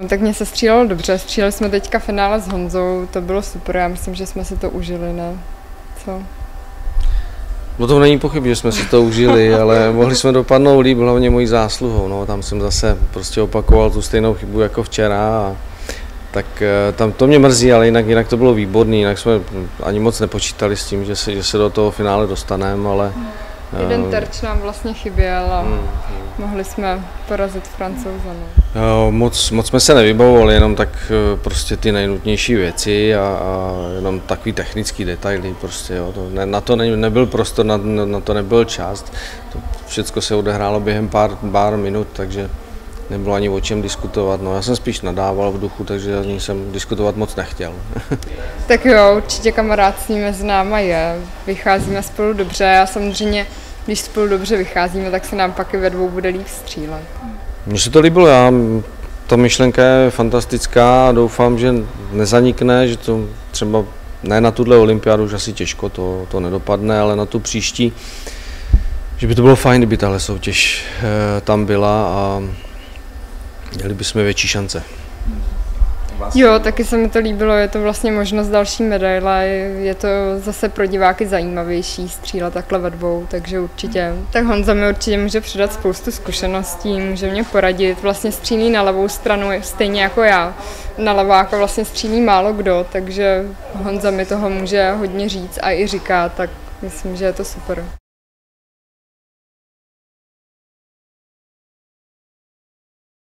No, tak mě se střílelo dobře, stříleli jsme teďka finále s Honzou, to bylo super, já myslím, že jsme si to užili, ne? Co? No to není pochyb, že jsme si to užili, ale mohli jsme dopadnout líp, hlavně mojí zásluhou. No, tam jsem zase prostě opakoval tu stejnou chybu jako včera. A, tak eh, tam to mě mrzí, ale jinak, jinak to bylo výborný, jinak jsme ani moc nepočítali s tím, že se, že se do toho finále dostaneme, ale... Jeden eh, terč nám vlastně chyběl a mm, mohli jsme porazit francouze. No. Jo, moc, moc jsme se nevybavovali, jenom tak eh, prostě ty nejnutnější věci a, a jenom takový technický detaily prostě, jo. To, ne, na to ne, nebyl prostor, na, na to nebyl čas, to všechno se odehrálo během pár, pár minut, takže nebylo ani o čem diskutovat. No, já jsem spíš nadával v duchu, takže ani jsem diskutovat moc nechtěl. Tak jo, určitě kamarádství mezi náma je, vycházíme spolu dobře a samozřejmě, když spolu dobře vycházíme, tak se nám pak i ve dvou bude líp střílet. Mně se to líbilo, já, ta myšlenka je fantastická a doufám, že nezanikne, že to třeba ne na tuhle olympiádu už asi těžko, to, to nedopadne, ale na tu příští, že by to bylo fajn, kdyby tahle soutěž eh, tam byla a měli bychom větší šance. Jo, taky se mi to líbilo, je to vlastně možnost další medaile, je to zase pro diváky zajímavější střílet takhle ve dvou, takže určitě. Tak Honza mi určitě může předat spoustu zkušeností, může mě poradit, vlastně střílí na levou stranu stejně jako já. Na leváka vlastně střílí málo kdo, takže Honza mi toho může hodně říct a i říká, tak myslím, že je to super.